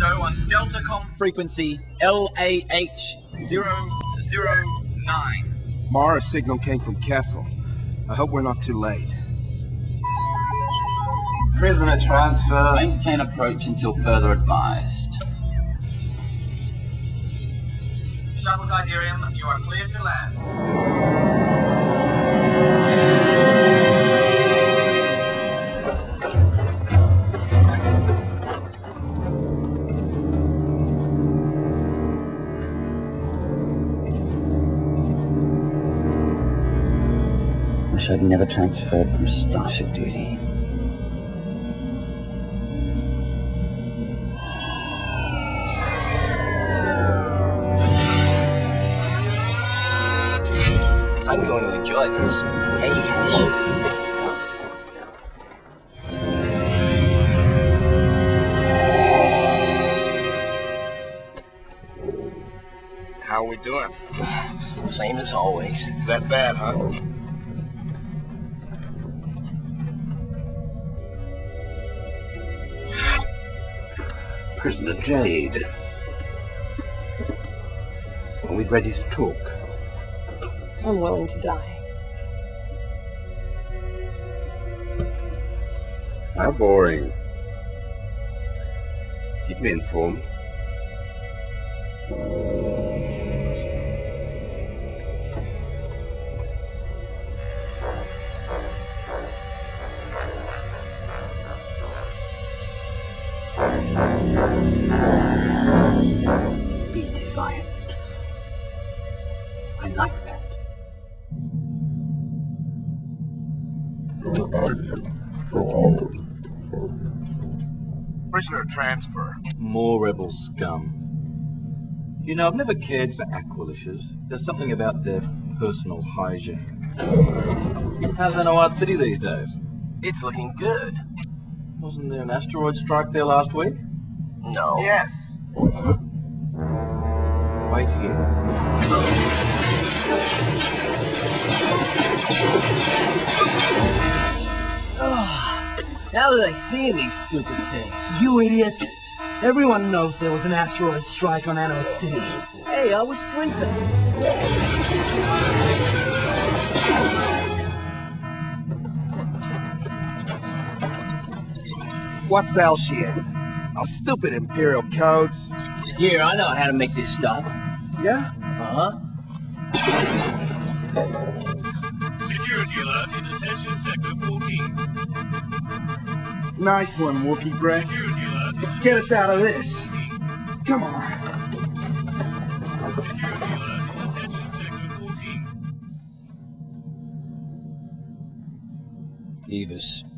Callisto on Deltacom frequency LAH009. Mara's signal came from Castle. I hope we're not too late. Prisoner transfer. Maintain approach until further advised. Shuttle Tydirium, you are cleared to land. Wish I'd never transferred from Starship duty. I'm going to enjoy this. Hey, Ash. How we doing? Same as always. That bad, huh? Prisoner Jade. Are we ready to talk? I'm willing to die. How boring. Keep me informed. Prisoner transfer. More rebel scum. You know, I've never cared for Aquilishers. There's something about their personal hygiene. How's Anowart City these days? It's looking good. Wasn't there an asteroid strike there last week? No. Yes. Wait here. Now that I see these stupid things. You idiot! Everyone knows there was an asteroid strike on Anode City. Hey, I was sleeping. What's Alshien? Our stupid Imperial codes. Here, I know how to make this stop. Yeah? Uh huh. Security alert to detention sector 14. Nice one, Wookie Breath. Get us out of this. Come on. security alert to detention sector 14. Evis.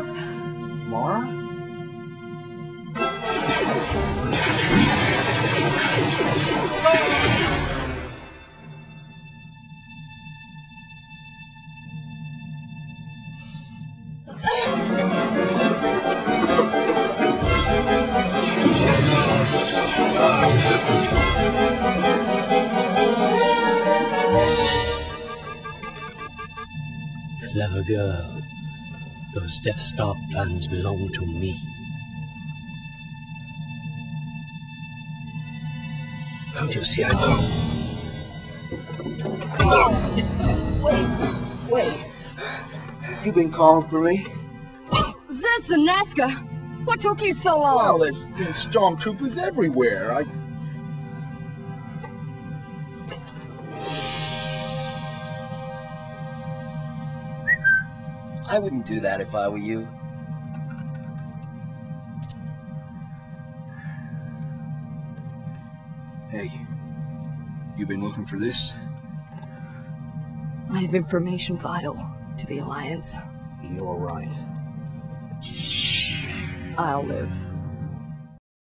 Zev, Mara? Clever girl. Those Death Star plans belong to me. Can't you see I know? Wait, wait. You've been calling for me? Zev's and Nazca! What took you so long? Well, there's been stormtroopers everywhere. I. I wouldn't do that if I were you. Hey, you've been looking for this? I have information vital to the Alliance. You're right. I'll live.